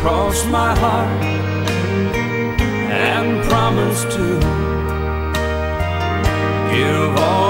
I cross my heart and promise to give all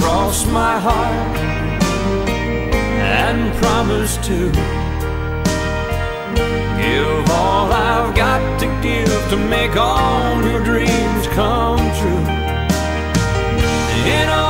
Cross my heart and promise to give all I've got to give to make all your dreams come true. In all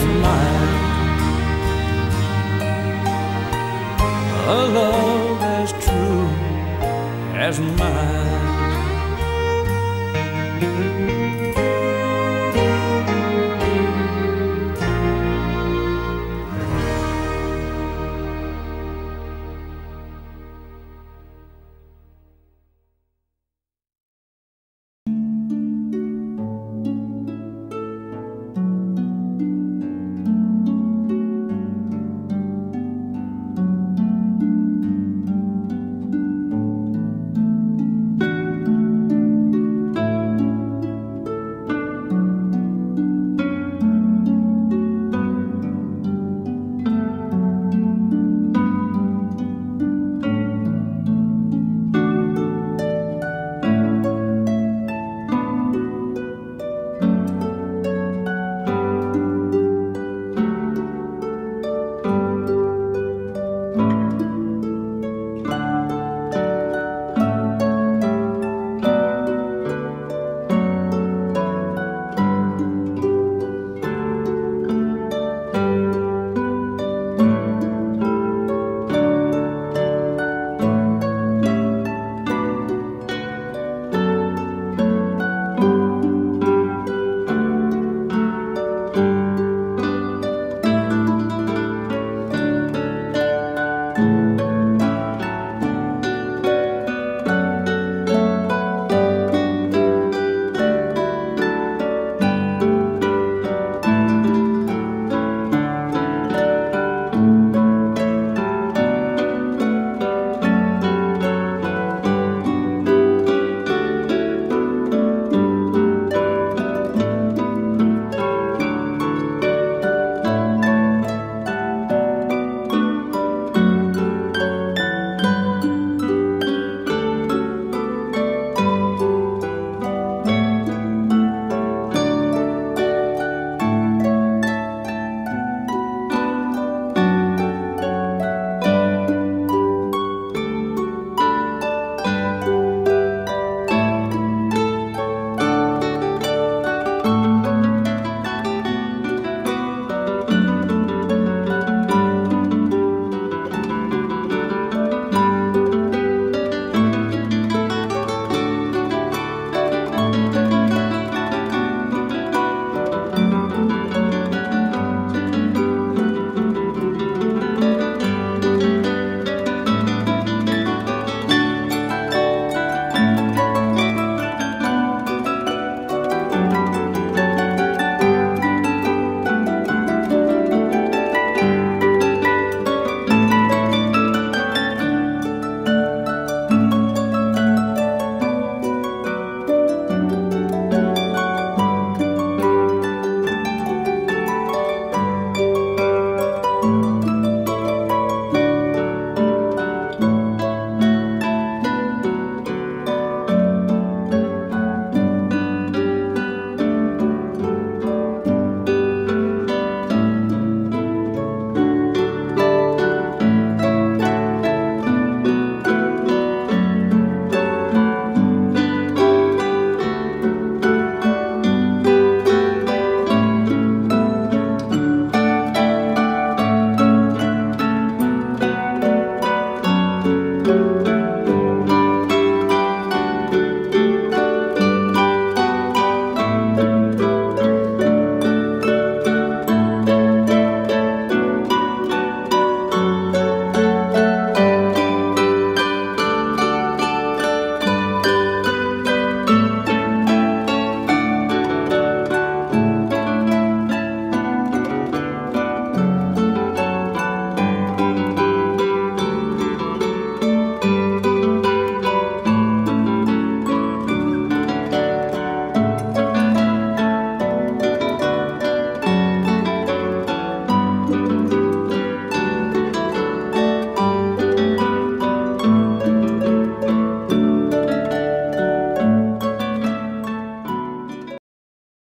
as. A love as true as mine.